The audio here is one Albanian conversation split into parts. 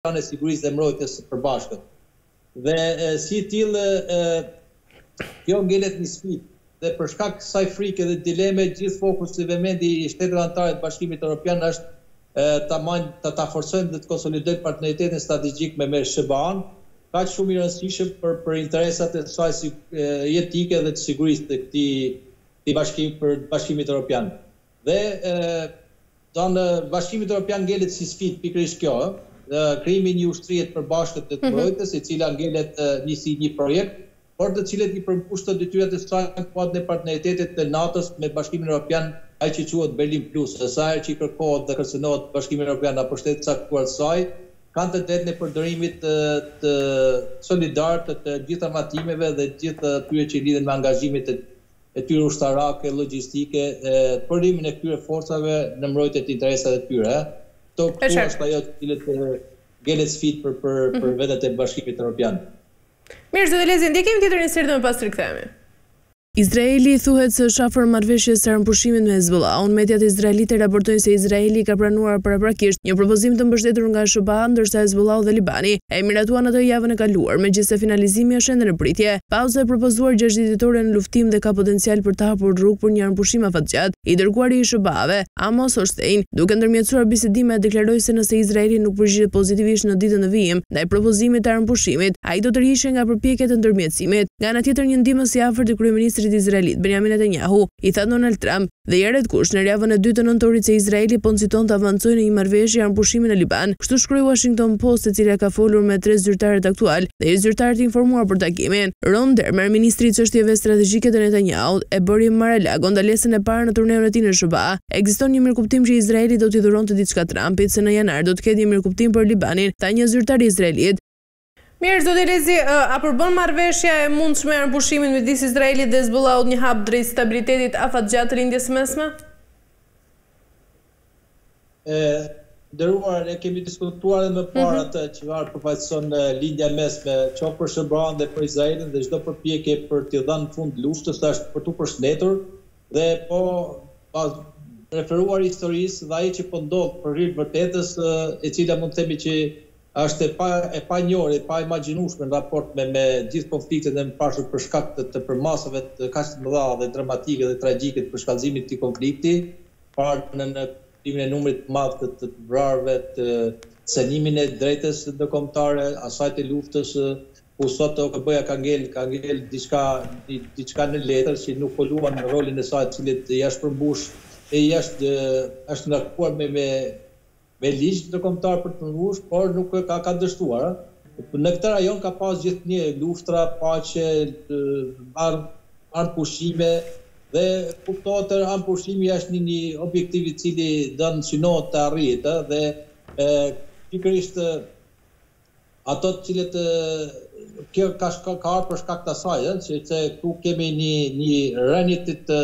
Plan i Sigurisë dhe Mbrojtjes së Përbashkët. Dhe si i tillë, kjo ngelet një sfidë. Dhe për shkak të kësaj frike dhe dileme, gjithë fokusi dhe vëmendja e shteteve anëtare të Bashkimit Europian është ta marrin, ta forcojnë dhe të konsolidojnë partneritetin strategjik me me SHBA-në, kaq shumë i rëndësishëm për për interesat e saj si jetike dhe të sigurisë të këtij këtij bashkimi për Bashkimit Europian. Dhe Bashkimit Europian ngelet si sfidë pikërisht kjo ë, krijimi i një ushtrie të përbashkët dhe të mbrojtjes, e cila ngelet një si një projekt, por të cilët i përmbush këto detyra të saj në kuadrin e partneritetit të NATO-s me Bashkimin Europian, ai që quhet Berlin Plus, dhe sa herë që i kërkohet dhe kërcënohet Bashkimi Europian apo shtetet e caktuara të saj, kanë të drejtën e përdorimit solidar të të gjitha armatimeve dhe të gjithë atyre që lidhen me angazhimet e e tyre ushtarake, logjistike, dhe përimin e këtyre forcave në mbrojtje të interesave të tyre. Këto këtu është ajo që ngelet ngelet sfidë për për vendet e Bashkimit Europian. Mirë, zoti Elezi, ndjekim tjetër insert dhe më pas rikthehemi. Izraeli thuhet se është afër marrëveshjes së armëpushimit me Hezbollahun. Mediat izraelite raportojnë se Izraeli ka pranuar paraprakisht një propozim të mbështetur nga SHBA, ndërsa Hezbollahu dhe Libani e miratuan atë javën e kaluar, megjithëse finalizimi është ende në pritje. Pauza e propozuar gjashtëdhjetë ditore në luftime ka potencial për të hapur rrugë për një armëpushim afatgjatë. I dërguari i SHBA-ve, Amos Hochstein, duke ndërmjetësuar bisedime, deklaroi se nëse Izraeli nuk përgjigjet pozitivisht në ditët në vijim ndaj propozimit të armëpushimit, ai do tërhiqej nga përpjekjet e ndërmjetësimit. Nga ana tjetër, një ndihmës i afërt i kryeministrit izraelit, Benjamin Netanyahu, i tha Donald Trump, Dhe Jared Kushner javën e dytë të nëntorit se Izraeli po nxiton të avancojë në një marrëveshje armëpushimi në Liban, kështu shkroi Washington Post e cila ka folur me tre zyrtarë aktualë dhe ish-zyrtarë të informuar për takimin. Ron Dermer, ministri i Çështjeve Strategjike të Netanyahu-t, e bëri Mar-a-Lago ndalesën e parë në turneun e tij në SHBA. Ekziston një mirëkuptim që Izraeli do t'i dhuronte diçka Trump-it se në janar do të ketë një mirëkuptim për Libanin, tha një zyrtar izraelit. Mirë, zoti Elezi, a përbën marrëveshja e mundshme e armëpushimit midis Izraelit dhe Hezbollahut një hap drejt stabilitetit afatgjatë të Lindjes së Mesme? E nderuar, ne kemi diskutuar edhe më parë atë çfarë përfaqëson Lindja e Mesme, qoftë për SHBA-në dhe për Izraelin dhe çdo përpjekje për t'i dhënë fund luftës është për t'u përshëndetur dhe po referuar historisë dhe ajo që po ndodh për hir të së vërtetës, e cila mund të themi që Është e pa e panjohur e paimagjinueshme në raport me me gjithë konfliktet e mëparshme për shkak të të përmasave të kaq të mëdha dhe dramatike dhe tragjike të përshkallëzimit të këtij konflikti parë në në krijimin e numrit të madh të të të vrarëve të cenimin e drejtës ndërkombëtare asaj të luftës ku sot OKB-ja ka ngel ka ngel diçka di diçka në letër që nuk po luan rolin e saj të cilët ia është përmbush e i është është ngarkuar me me me ligj ndërkombëtar për të luftuar por nuk ka ka dështuar ë në këtë rajon ka pas gjithnjë luftra paqe armëpushime dhe kuptohet ë armëpushimi është një një objektiv i cili don synohet të arrihet ë dhe pikërisht Ato të cilët kjo ka ka ardhur për shkak të asaj ë, se këtu kemi një një rënie të të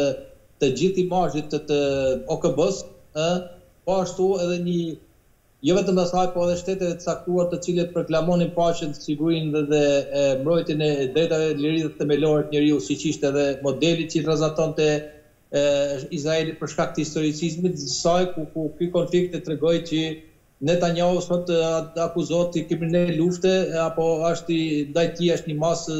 të gjithë imazhit të të OKB-së ë, po ashtu edhe një jo vetëm asaj po edhe shteteve të caktuar të cilët proklamonin paqen, sigurinë dhe dhe mbrojtjen e drejtave dhe lirive themelore të njeriut siç ishte edhe modeli që i transmetonte Izraeli për shkak të historicizmit të saj ku ku ky konflikt e tregoi që Netanyahu sot akuzohet si kriminel lufte apo është i ndaj tij është një masë